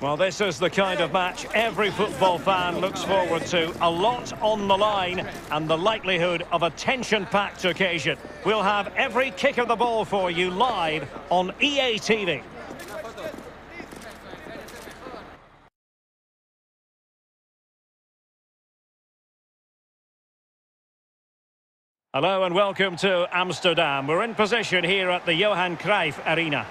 Well, this is the kind of match every football fan looks forward to. A lot on the line and the likelihood of a tension-packed occasion. We'll have every kick of the ball for you live on EA TV. Hello and welcome to Amsterdam. We're in position here at the Johan Cruyff Arena.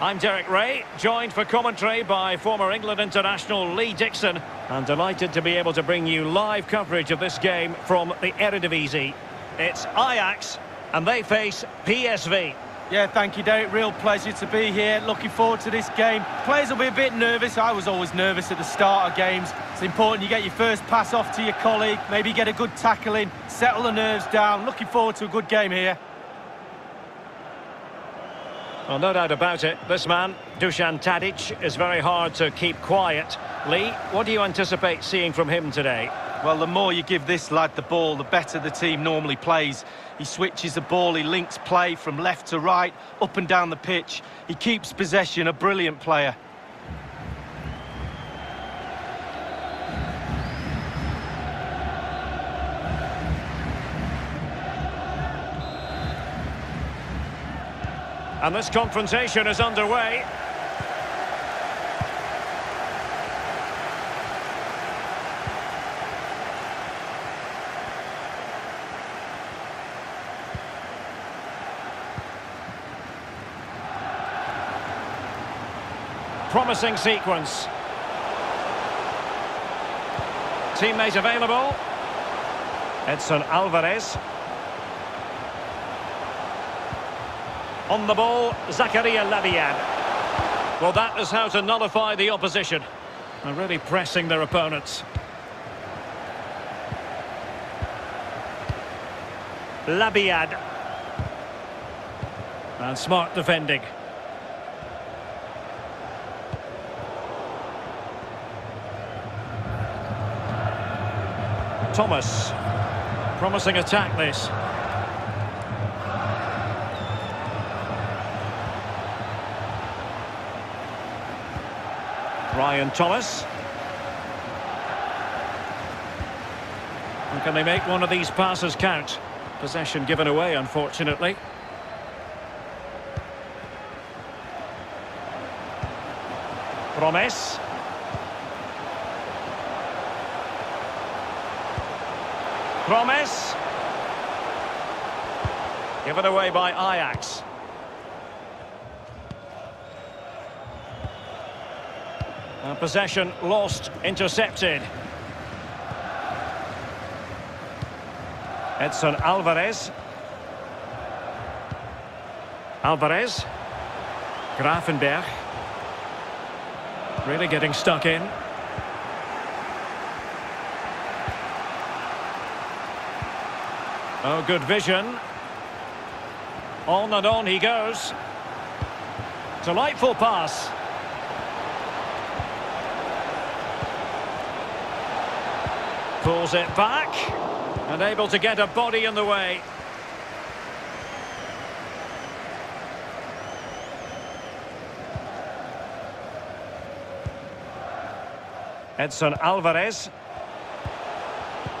I'm Derek Ray, joined for commentary by former England international Lee Dixon. And delighted to be able to bring you live coverage of this game from the Eredivisie. It's Ajax, and they face PSV. Yeah, thank you, Derek. Real pleasure to be here. Looking forward to this game. Players will be a bit nervous. I was always nervous at the start of games. It's important you get your first pass off to your colleague, maybe get a good tackle in, settle the nerves down. Looking forward to a good game here. Well, no doubt about it. This man, Dusan Tadic, is very hard to keep quiet. Lee, what do you anticipate seeing from him today? Well, the more you give this lad the ball, the better the team normally plays. He switches the ball, he links play from left to right, up and down the pitch. He keeps possession, a brilliant player. And this confrontation is underway. Promising sequence. Teammate available. Edson Alvarez. On the ball, Zakaria Labyad. Well, that is how to nullify the opposition. And really pressing their opponents. Labyad. And smart defending. Thomas. Promising attack this. Ryan Thomas. And can they make one of these passes count? Possession given away, unfortunately. Promes. Promes. Given away by Ajax. Uh, possession lost, intercepted. Edson Alvarez. Alvarez. Gravenberch. Really getting stuck in. Oh, good vision. On and on he goes. Delightful pass. Pulls it back. And able to get a body in the way. Edson Alvarez.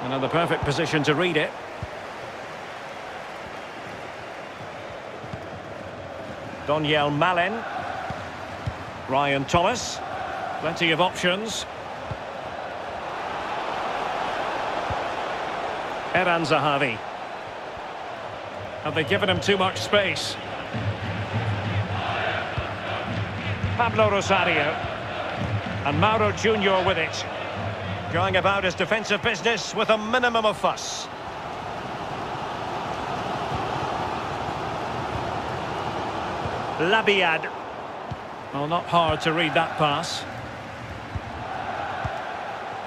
Another perfect position to read it. Donyell Malen. Ryan Thomas. Plenty of options. Eran Zahavi. Have they given him too much space? Pablo Rosario. And Mauro Junior with it. Going about his defensive business with a minimum of fuss. Labyad. Well, not hard to read that pass.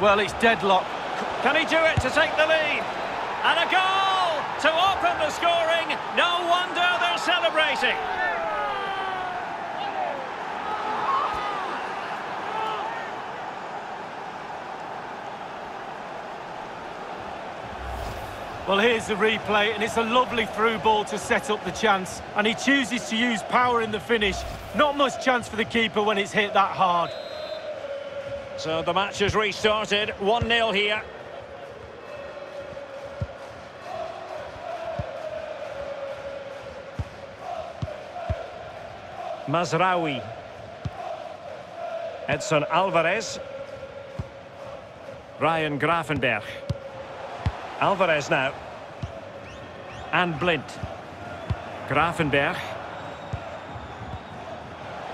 Well, it's deadlock. Can he do it to take the lead? And a goal to open the scoring. No wonder they're celebrating. Well, here's the replay, and it's a lovely through ball to set up the chance. And he chooses to use power in the finish. Not much chance for the keeper when it's hit that hard. So the match has restarted. 1-0 here. Mazraoui. Edson Alvarez. Ryan Gravenberch. Alvarez now. And Blind. Gravenberch.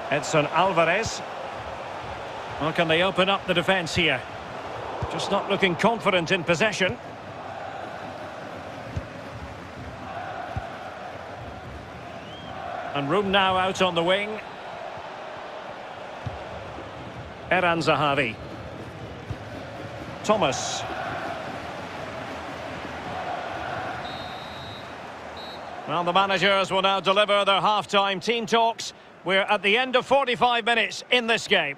Edson Alvarez. Well, can they open up the defence here? Just not looking confident in possession. And room now out on the wing. Eran Zahavi. Thomas. Well, the managers will now deliver their half-time team talks. We're at the end of 45 minutes in this game.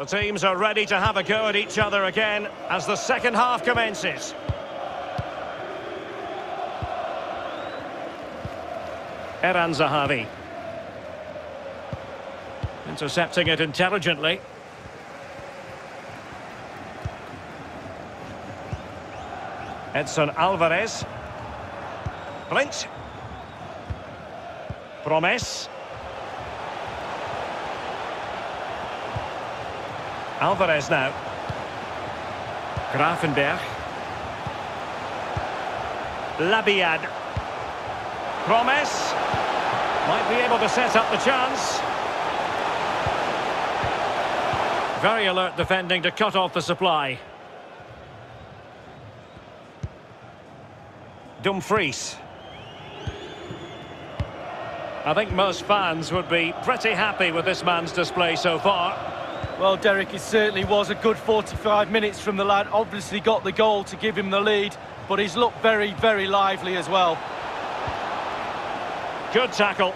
The teams are ready to have a go at each other again as the second half commences. Eran Zahavi. Intercepting it intelligently. Edson Alvarez. Blind. Promes. Alvarez now. Gravenberch. Labyad. Promes. Might be able to set up the chance. Very alert defending to cut off the supply. Dumfries. I think most fans would be pretty happy with this man's display so far. Well, Derek, it certainly was a good 45 minutes from the lad. Obviously got the goal to give him the lead, but he's looked very, very lively as well. Good tackle.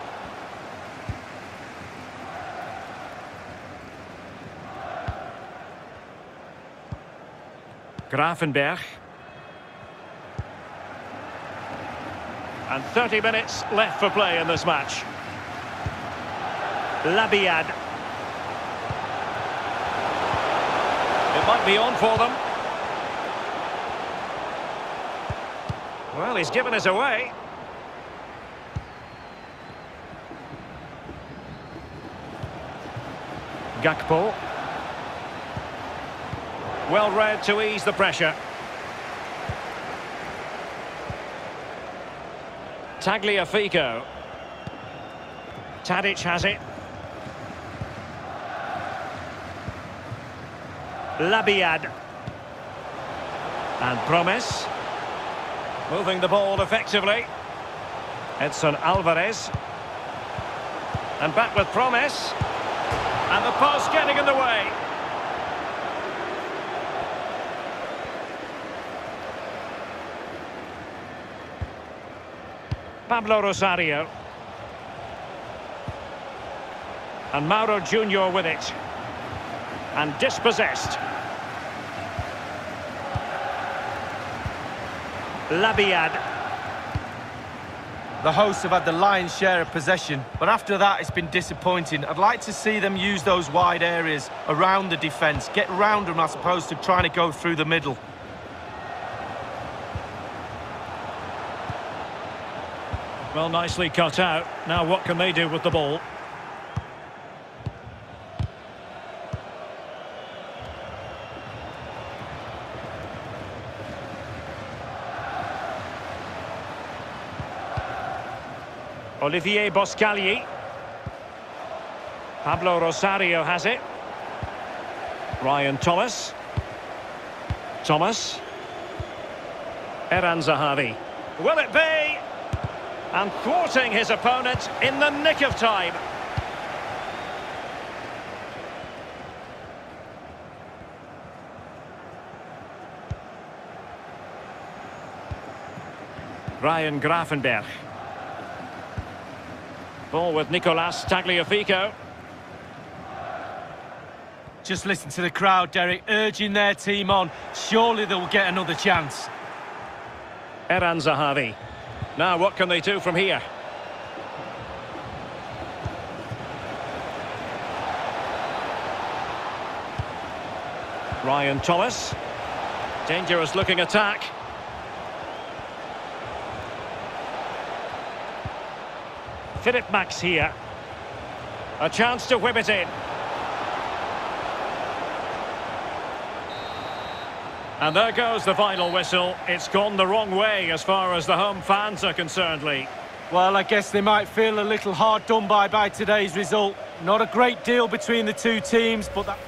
Gravenberch. And 30 minutes left for play in this match. Labyad. Might be on for them. Well, he's given us away. Gakpo. Well read to ease the pressure. Tagliafico. Tadic has it. Labyad. And Promes. Moving the ball effectively. Edson Alvarez. And back with Promes. And the post getting in the way. Pablo Rosario. And Mauro Junior with it. And dispossessed. Labyad. The hosts have had the lion's share of possession, but after that it's been disappointing. I'd like to see them use those wide areas around the defence, get round them as opposed to trying to go through the middle. Well, nicely cut out. Now what can they do with the ball? Olivier Boscagli. Pablo Rosario has it. Ryan Thomas. Thomas. Eran Zahavi. Will it be? And thwarting his opponent in the nick of time. Ryan Gravenberch. Ball with Nicolas Tagliafico. Just listen to the crowd, Derek, urging their team on. Surely they'll get another chance. Eran Zahavi. Now, what can they do from here? Ryan Thomas. Dangerous looking attack. Philip Max here. A chance to whip it in. And there goes the final whistle. It's gone the wrong way as far as the home fans are concerned, Lee. Well, I guess they might feel a little hard done by by today's result. Not a great deal between the two teams, but that...